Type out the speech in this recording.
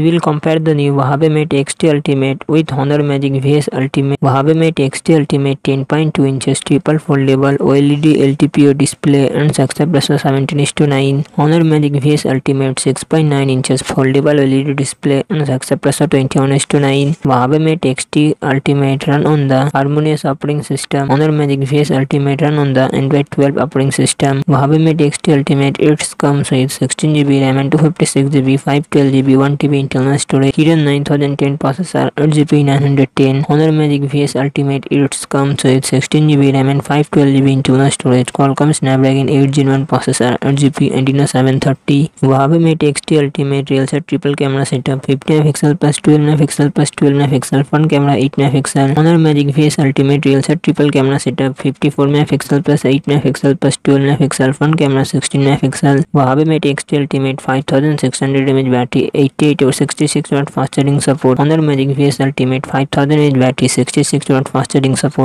Will compare the new Huawei Mate XT ultimate with Honor Magic VS ultimate Huawei met XT अल्टीमेट 10.2 point two inch triple foldable OLED LTPO display and success nine Honor Magic VS ultimate 6.9 point nine inch foldable OLED display and success twenty one S two nine Huawei Mate XT ultimate run on the harmonious operating system Honor Magic VS ultimate run on the Android twelve operating system Huawei Mate XT ultimate it's come सहित sixteen GB RAM and two fifty six GB five twelve GB one TB internal storage Kirin 9010 processor 8GB 910 Honor Magic VS Ultimate it comes with 16GB RAM and 512GB internal storage Qualcomm Snapdragon 8 Gen 1 processor 8GB Adreno 730 Huawei Mate XT Ultimate real set triple camera setup 50 MP plus 12 MP plus 12 MP front camera 8 MP Honor Magic VS Ultimate real set triple camera setup 54 MP plus 8 MP plus 12 MP front camera 16 MP Huawei Mate XT Ultimate 5600 mAh battery 88 or 66 watt fast charging support. Honor Magic VS Ultimate 5000 mAh battery 66 watt fast charging support.